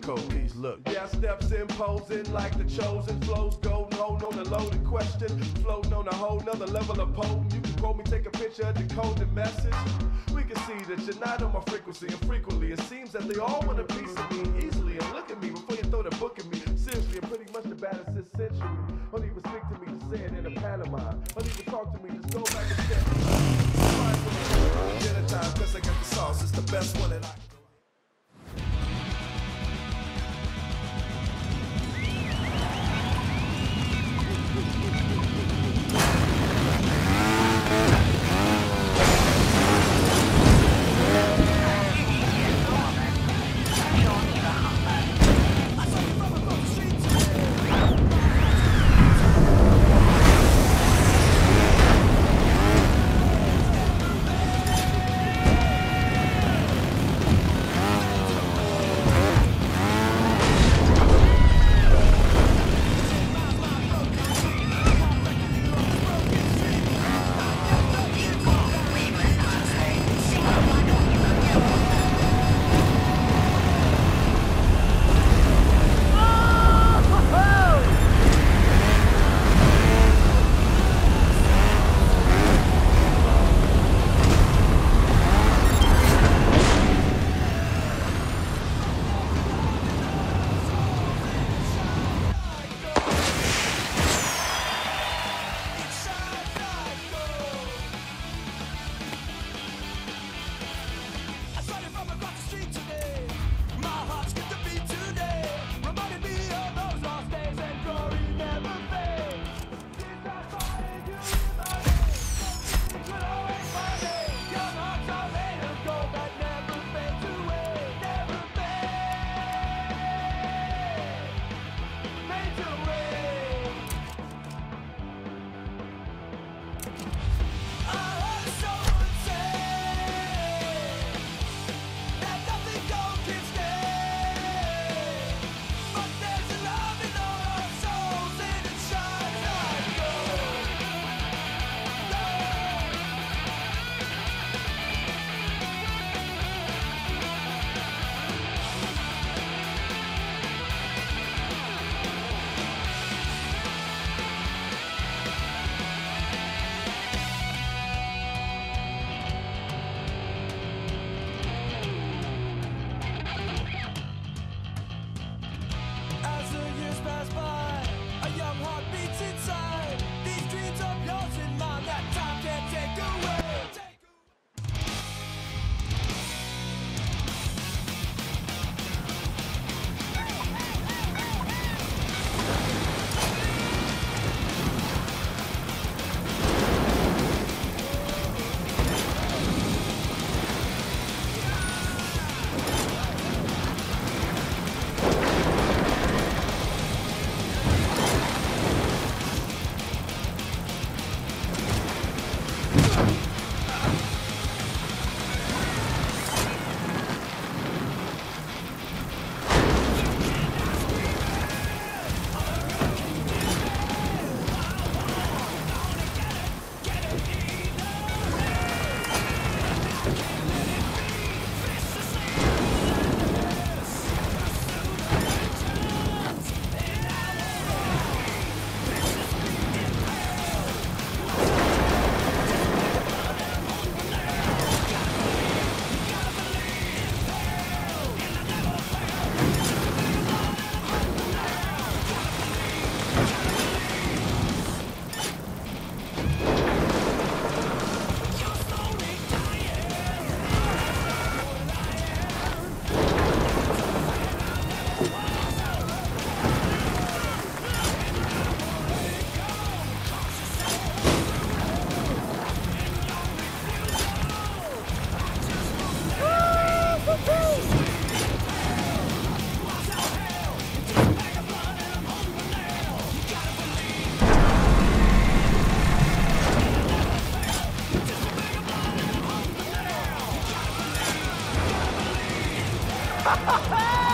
cold piece. Look, yeah, steps imposing like the chosen flows, golden hold on the loaded question, floating on a whole nother level of potent. You can quote me, take a picture, of the coded message. We can see that you're not on my frequency, and frequently it seems that they all want a piece of me easily. And look at me before you throw the book at me. Seriously, I'm pretty much the baddest this century. Don't even speak to me, just say it in a pantomime. Don't even talk to me, just go back and check. Dinner time, cause I got the sauce, it's the best one that I Ha ha ha!